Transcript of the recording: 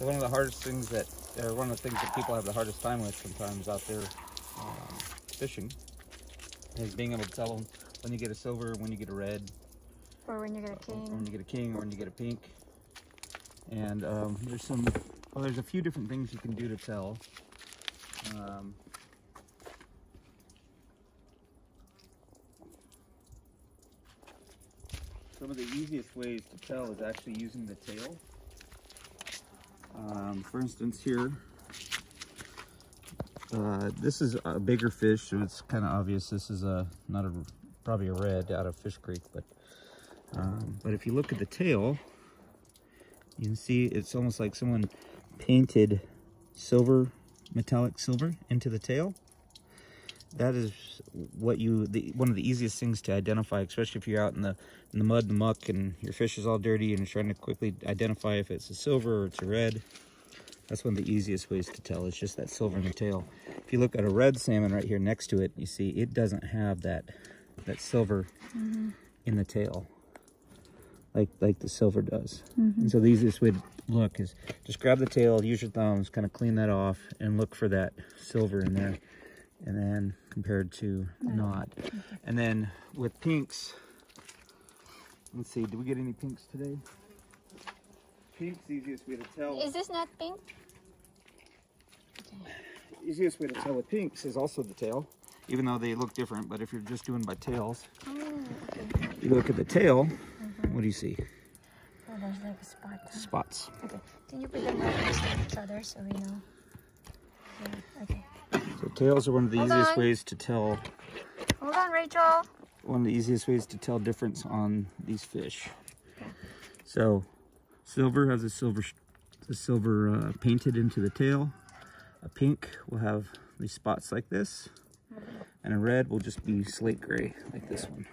One of the hardest things that, or one of the things that people have the hardest time with sometimes out there um, fishing is being able to tell them when you get a silver, when you get a red, Or when you get a king, or when you get a king, or when you get a pink. And um, there's some, well, there's a few different things you can do to tell. Um, some of the easiest ways to tell is actually using the tail. Um, for instance, here, uh, this is a bigger fish, so it's kind of obvious. This is a not a probably a red out of Fish Creek, but um, but if you look at the tail, you can see it's almost like someone painted silver, metallic silver into the tail. That is what you, the, one of the easiest things to identify, especially if you're out in the in the mud and the muck and your fish is all dirty and you're trying to quickly identify if it's a silver or it's a red. That's one of the easiest ways to tell. It's just that silver in the tail. If you look at a red salmon right here next to it, you see it doesn't have that that silver mm-hmm. in the tail like like the silver does. Mm-hmm. And so the easiest way to look is just grab the tail, use your thumbs, kind of clean that off, and look for that silver in there. And then compared to not. And then with pinks, let's see, did we get any pinks today? Pinks, easiest way to tell. Is this not pink? easiest way to tell with pinks is also the tail, even though they look different. But if you're just doing by tails, Oh, okay. you look at the tail, mm-hmm. what do you see? Oh, there's like a spot. huh? Spots. Okay. Can you put them right next to each other so we know? Yeah. Okay. So tails are one of the Hold easiest on. ways to tell Hold on, Rachel. one of the easiest ways to tell difference on these fish. So, silver has a silver, a silver uh, painted into the tail. A pink will have these spots like this, and a red will just be slate gray like this one.